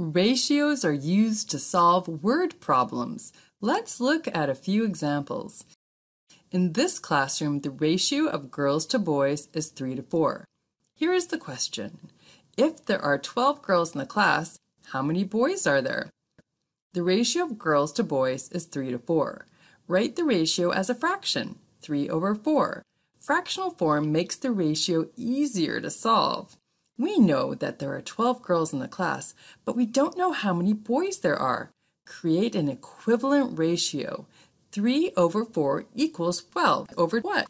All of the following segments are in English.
Ratios are used to solve word problems. Let's look at a few examples. In this classroom, the ratio of girls to boys is 3 to 4. Here is the question. If there are 12 girls in the class, how many boys are there? The ratio of girls to boys is 3 to 4. Write the ratio as a fraction, 3 over 4. Fractional form makes the ratio easier to solve. We know that there are 12 girls in the class, but we don't know how many boys there are. Create an equivalent ratio. 3 over 4 equals 12 over what?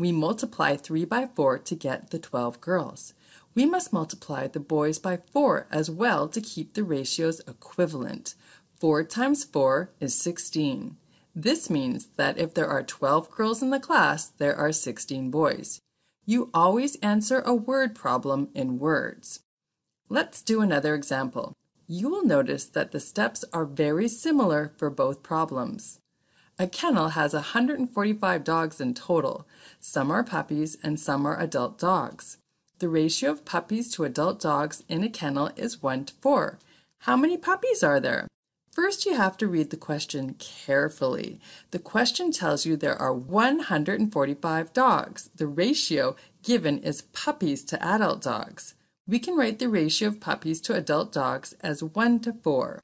We multiply 3 by 4 to get the 12 girls. We must multiply the boys by 4 as well to keep the ratios equivalent. 4 times 4 is 16. This means that if there are 12 girls in the class, there are 16 boys. You always answer a word problem in words. Let's do another example. You will notice that the steps are very similar for both problems. A kennel has 145 dogs in total. Some are puppies and some are adult dogs. The ratio of puppies to adult dogs in a kennel is 1 to 4. How many puppies are there? First, you have to read the question carefully. The question tells you there are 145 dogs. The ratio given is puppies to adult dogs. We can write the ratio of puppies to adult dogs as 1 to 4.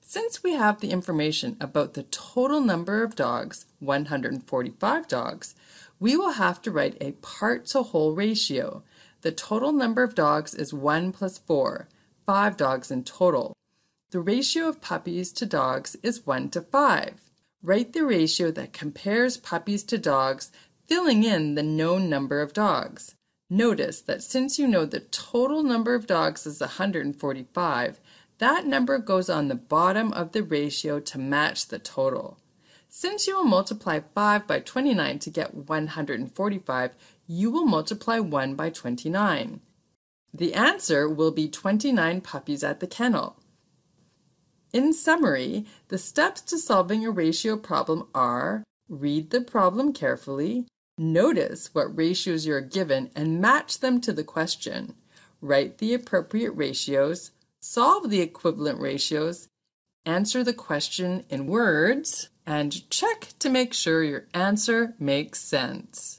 Since we have the information about the total number of dogs, 145 dogs, we will have to write a part to whole ratio. The total number of dogs is 1 plus 4, 5 dogs in total. The ratio of puppies to dogs is 1 to 5. Write the ratio that compares puppies to dogs, filling in the known number of dogs. Notice that since you know the total number of dogs is 145, that number goes on the bottom of the ratio to match the total. Since you will multiply 5 by 29 to get 145, you will multiply 1 by 29. The answer will be 29 puppies at the kennel. In summary, the steps to solving a ratio problem are read the problem carefully, notice what ratios you are given and match them to the question, write the appropriate ratios, solve the equivalent ratios, answer the question in words, and check to make sure your answer makes sense.